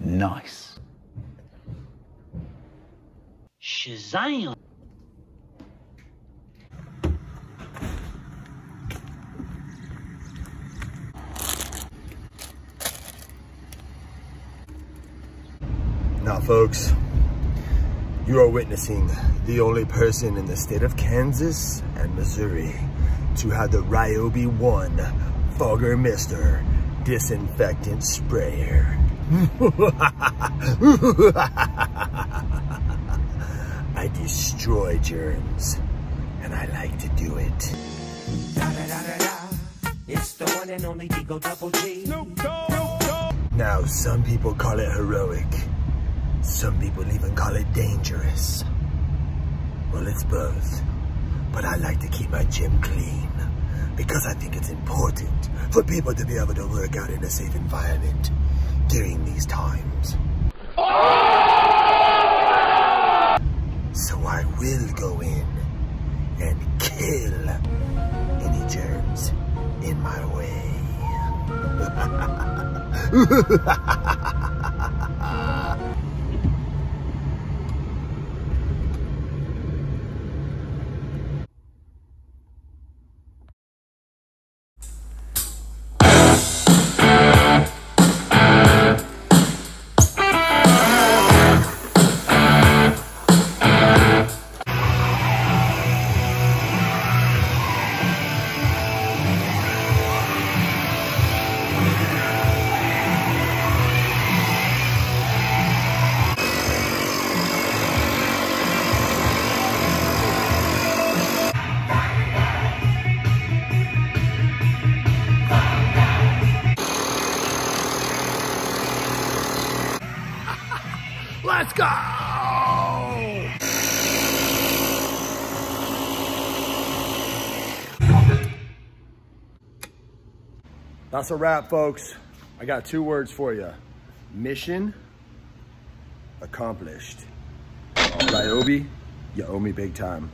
nice. Shazam! Now, folks, you are witnessing the only person in the state of Kansas and Missouri to have the Ryobi 1 Fogger Mister disinfectant sprayer. I destroy germs, and I like to do it. It's the one and only Digo Double G. Now, some people call it heroic. Some people even call it dangerous. Well, it's both. But I like to keep my gym clean because I think it's important for people to be able to work out in a safe environment during these times. So I will go in and kill any germs in my way. Let's go! That's a wrap, folks. I got two words for you. Mission accomplished. Ryobi, you owe me big time.